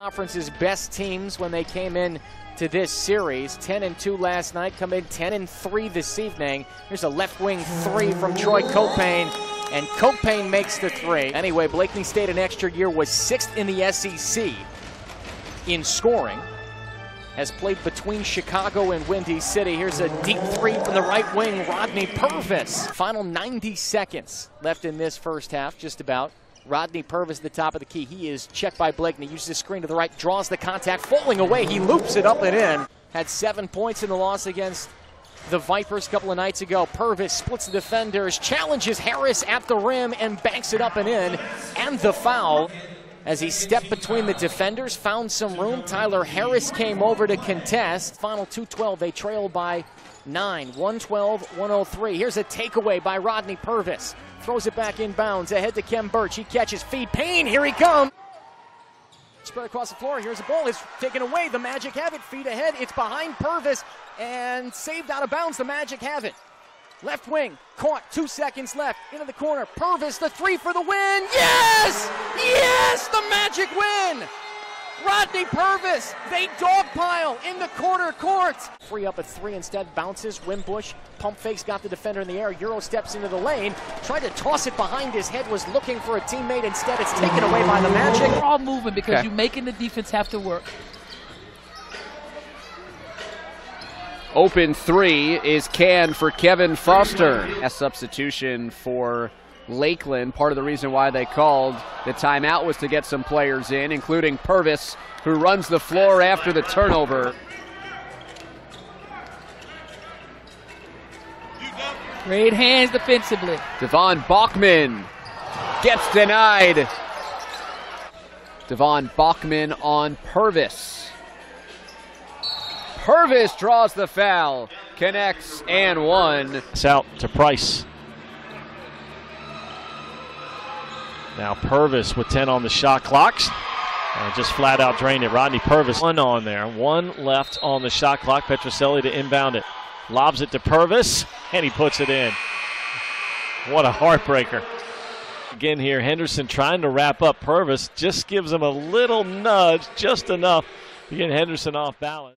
Conference's best teams when they came in to this series. 10 and 2 last night, come in 10 and 3 this evening. Here's a left wing three from Troy Caupain, and Caupain makes the three. Anyway, Blakeney State an extra year was sixth in the SEC in scoring. Has played between Chicago and Windy City. Here's a deep three from the right wing, Rodney Purvis. Final 90 seconds left in this first half, just about. Rodney Purvis at the top of the key. He is checked by Blakeney. Uses the screen to the right, draws the contact, falling away. He loops it up and in. Had seven points in the loss against the Vipers a couple of nights ago. Purvis splits the defenders, challenges Harris at the rim, and banks it up and in. And the foul as he stepped between the defenders, found some room. Tyler Harris came over to contest. Final 212, they trail by nine, 112, 103. Here's a takeaway by Rodney Purvis. Throws it back in bounds, ahead to Khem Birch. He catches feed. Payne, here he comes. Spread across the floor. Here's a ball. It's taken away. The Magic have it. Feet ahead. It's behind Purvis and saved out of bounds. The Magic have it. Left wing, caught, two seconds left, into the corner. Purvis, the three for the win. Yes! Yes! The Magic win! Rodney Purvis, they dogpile in the corner court. Free up a three instead, bounces, Wimbush, pump fakes, got the defender in the air. Euro steps into the lane, tried to toss it behind his head, was looking for a teammate. Instead, it's taken away by the Magic. We're all moving because Okay. you're making the defense have to work. Open three is canned for Kevin Foster. A substitution for Lakeland. Part of the reason why they called the timeout was to get some players in, including Purvis, who runs the floor after the turnover. Great hands defensively. Devon Bachman gets denied. Devon Bachman on Purvis. Purvis draws the foul, connects and one. It's out to Price. Now Purvis with 10 on the shot clocks. And just flat out drained it. Rodney Purvis, one on there. One left on the shot clock. Petroselli to inbound it. Lobs it to Purvis, and he puts it in. What a heartbreaker. Again here, Henderson trying to wrap up Purvis. Just gives him a little nudge, just enough to get Henderson off balance.